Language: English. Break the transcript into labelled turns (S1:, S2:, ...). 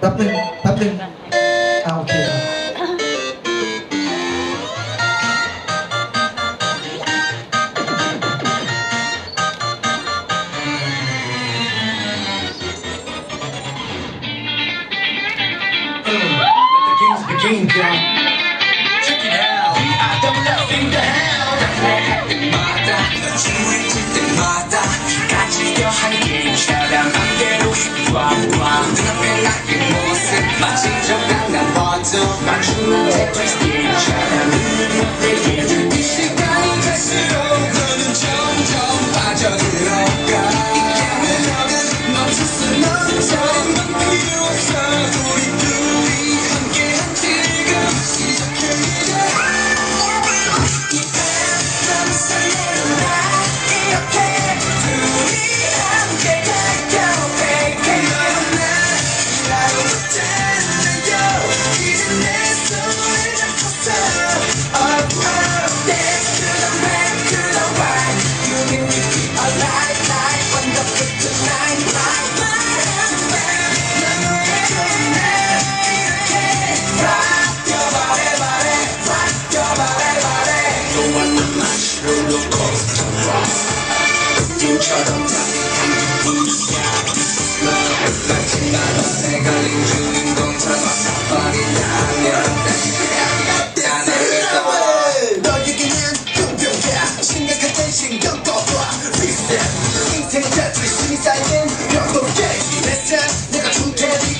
S1: แป๊บหนึ่งแป๊บหนึ่งเอาโอเคครับ
S2: The king's the king, Jack. Yeah. nigga, too can